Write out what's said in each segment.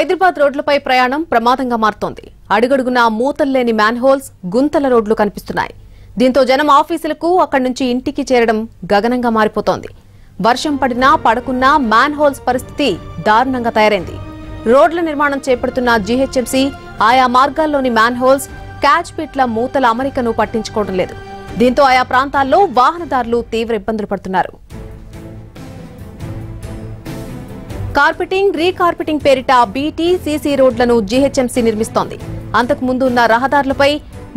హైదరాబాద్ రోడ్లపై ప్రయాణం ప్రమాదంగా మారుతోంది. అడుగడుగునా మూతల్లేని మ్యాన్ హోల్స్ గుంతల రోడ్లు కనిపిస్తున్నాయి. దీంతో జనం ఆఫీసులకు అక్కడి నుంచి ఇంటికి చేరడం గగనంగా మారిపోతోంది. వర్షం పడినా పడకున్నా మ్యాన్ హోల్స్ పరిస్థితి దారుణంగా తయారైంది. రోడ్ల నిర్మాణం చేపడుతున్న జీహెచ్ఎంసీ ఆయా మార్గాల్లోని మ్యాన్ హోల్స్ క్యాచ్ పిట్ల మూతల అమరికను పట్టించుకోవడం లేదు. దీంతో ఆయా ప్రాంతాల్లో వాహనదారులు తీవ్ర ఇబ్బందులు పడుతున్నారు. కార్పెటింగ్ రీకార్పెటింగ్ పేరిట బీటీ సీసీ రోడ్లను జీహెచ్ఎంసీ నిర్మిస్తోంది. అంతకు ముందు ఉన్న రహదారులపై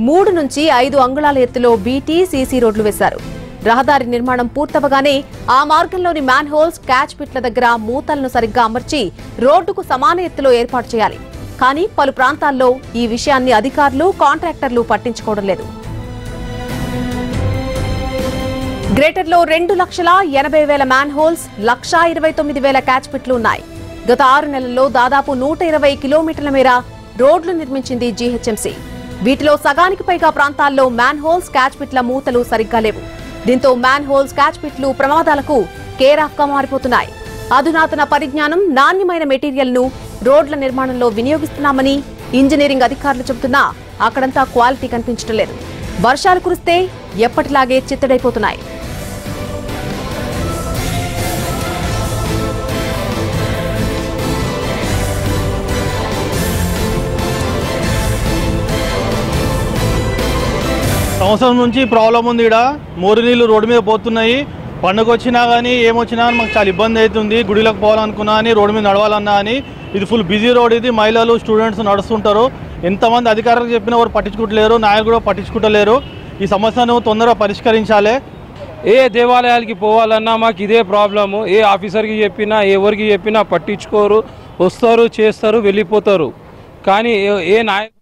మూడు నుంచి ఐదు అంగుళాల ఎత్తులో బీటీ సీసీ రోడ్లు వేశారు. రహదారి నిర్మాణం పూర్తవగానే ఆ మార్గంలోని మ్యాన్ హోల్స్ క్యాచ్ పిట్ల దగ్గర మూతలను సరిగ్గా అమర్చి రోడ్డుకు సమాన ఎత్తులో ఏర్పాటు చేయాలి. కానీ పలు ప్రాంతాల్లో ఈ విషయాన్ని అధికారులు కాంట్రాక్టర్లు పట్టించుకోవడం లేదు. గ్రేటర్లో రెండు లక్షల ఎనభై వేల మ్యాన్ హోల్స్ లక్షా ఇరవై తొమ్మిది వేల క్యాచ్ పిట్లు ఉన్నాయి. గత ఆరు నెలల్లో దాదాపు నూట ఇరవై కిలోమీటర్ల మేర రోడ్లు నిర్మించింది జీహెచ్ఎంసీ వీటిలో సగానికి పైగా ప్రాంతాల్లో మ్యాన్ హోల్స్ క్యాచ్ పిట్ల మూతలు సరిగ్గా లేవు. దీంతో మ్యాన్ హోల్స్ క్యాచ్ పిట్లు ప్రమాదాలకు కేరాఫ్గా మారిపోతున్నాయి. అధునాతన పరిజ్ఞానం నాణ్యమైన మెటీరియల్ను రోడ్ల నిర్మాణంలో వినియోగిస్తున్నామని ఇంజనీరింగ్ అధికారులు చెబుతున్నా అక్కడంతా క్వాలిటీ కనిపించడం లేదు. వర్షాలు కురిస్తే ఎప్పటిలాగే చిత్తడైపోతున్నాయి. సంవత్సరం నుంచి ప్రాబ్లం ఉంది ఇక్కడ మోరు నీళ్ళు రోడ్డు మీద పోతున్నాయి. పండుగ వచ్చినా కానీ ఏమొచ్చినా కానీ మాకు చాలా ఇబ్బంది అవుతుంది గుడిలోకి పోవాలనుకున్నా అని రోడ్డు మీద నడవాలన్నా అని. ఇది ఫుల్ బిజీ రోడ్ ఇది. మహిళలు స్టూడెంట్స్ నడుస్తుంటారు. ఎంతమంది అధికారులకు చెప్పినా వారు పట్టించుకుంటలేరు. నాయకులు కూడా పట్టించుకుంటలేరు. ఈ సమస్యను తొందరగా పరిష్కరించాలి. ఏ దేవాలయాలకి పోవాలన్నా మాకు ఇదే ప్రాబ్లము ఏ ఆఫీసర్కి చెప్పినా ఎవరికి చెప్పినా పట్టించుకోరు. వస్తారు చేస్తారు వెళ్ళిపోతారు. కానీ ఏ- ఏ నాయకు